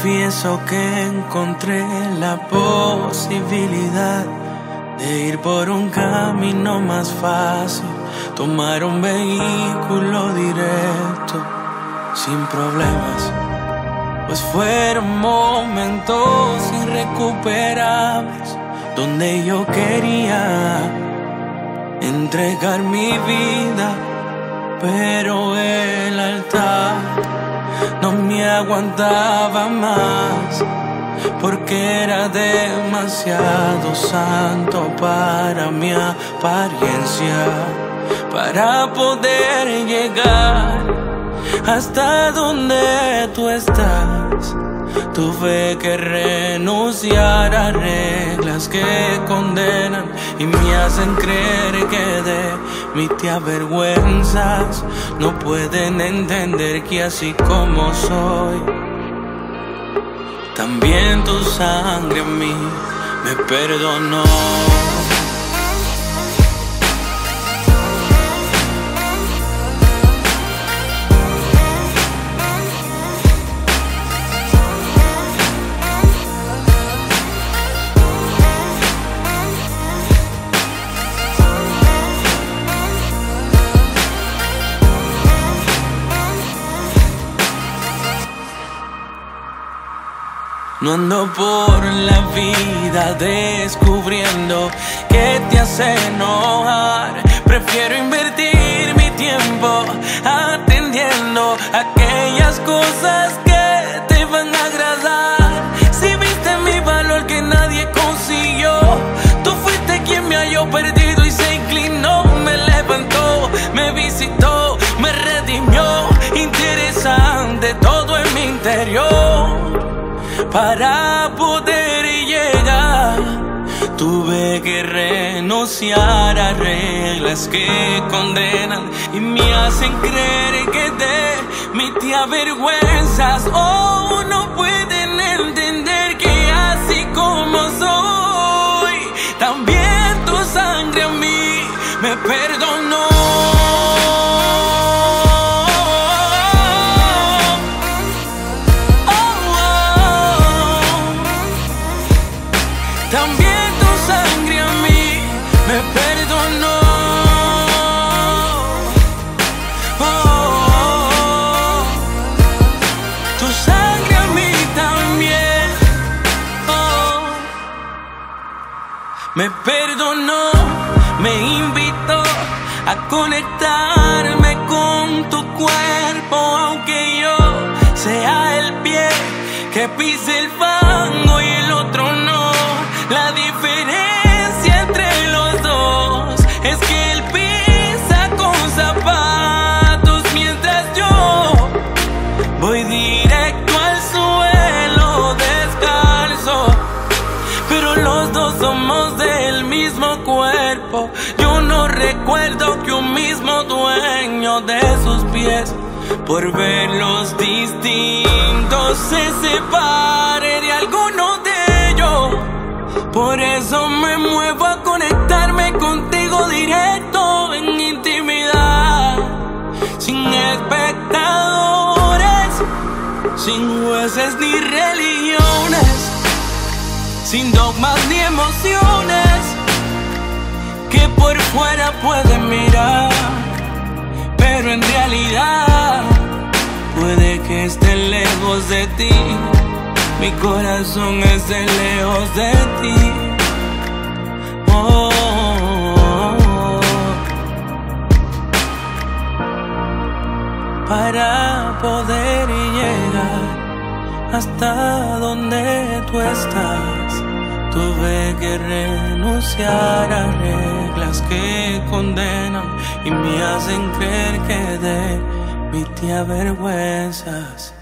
confieso que encontré la posibilidad de ir por un camino más fácil, tomar un vehículo directo sin problemas. Pues fueron momentos irrecuperables donde yo quería entregar mi vida, pero el altar no me aguantaba más porque era demasiado santo para mi apariencia, para poder llegar hasta donde tú estás. Tuve que renunciar a reglas que condenan y me hacen creer que de mí te avergüenzas. No pueden entender que así como soy, también tu sangre a mí me perdonó. No ando por la vida descubriendo que te hace enojar. Prefiero invertir mi tiempo atendiendo aquellas cosas que te van a agradar. Si viste mi valor que nadie consiguió, tú fuiste quien me halló perdido y se inclinó, me levantó, me visitó, me redimió. Interesante todo en mi interior para poder llegar. Tuve que renunciar a reglas que condenan y me hacen creer que de mí te avergüenzas. Oh, no pueden entender que así como soy, también tu sangre a mí me perdonó. Me perdonó, me invitó a conectarme con tu cuerpo, aunque yo sea el pie que pise el fango voy directo al suelo descalzo. Pero los dos somos del mismo cuerpo. Yo no recuerdo que un mismo dueño de sus pies, por verlos distintos, se separe sin jueces ni religiones, sin dogmas ni emociones que por fuera pueden mirar, pero en realidad puede que estén lejos de ti. Mi corazón esté lejos de ti. Oh. Para poder hasta donde tú estás, tuve que renunciar a reglas que condenan y me hacen creer que de mí te avergüenzas.